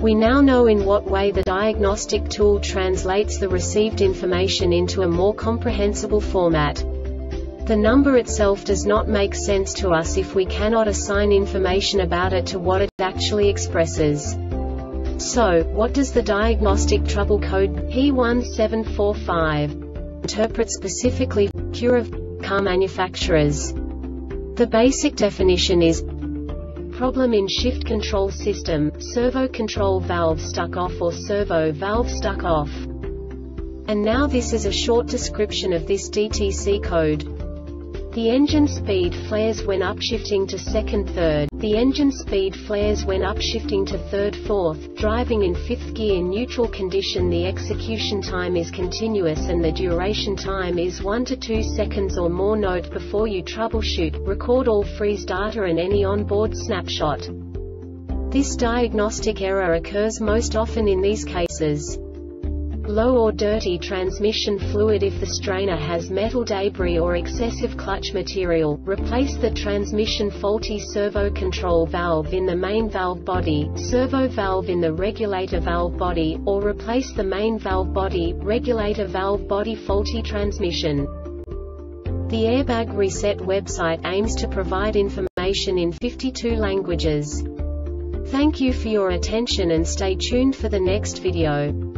We now know in what way the diagnostic tool translates the received information into a more comprehensible format. The number itself does not make sense to us if we cannot assign information about it to what it actually expresses. So, what does the diagnostic trouble code P1745 interpret specifically Acura car manufacturers? The basic definition is Problem in shift control system, servo control valve stuck off or servo valve stuck off. And now this is a short description of this DTC code. The engine speed flares when upshifting to second third. The engine speed flares when upshifting to third fourth. Driving in fifth gear neutral condition The execution time is continuous and the duration time is 1 to 2 seconds or more Note before you troubleshoot, record all freeze data and any onboard snapshot. This diagnostic error occurs most often in these cases low or dirty transmission fluid if the strainer has metal debris or excessive clutch material, replace the transmission faulty servo control valve in the main valve body, servo valve in the regulator valve body, or replace the main valve body, regulator valve body faulty transmission. The Airbag Reset website aims to provide information in 52 languages. Thank you for your attention and stay tuned for the next video.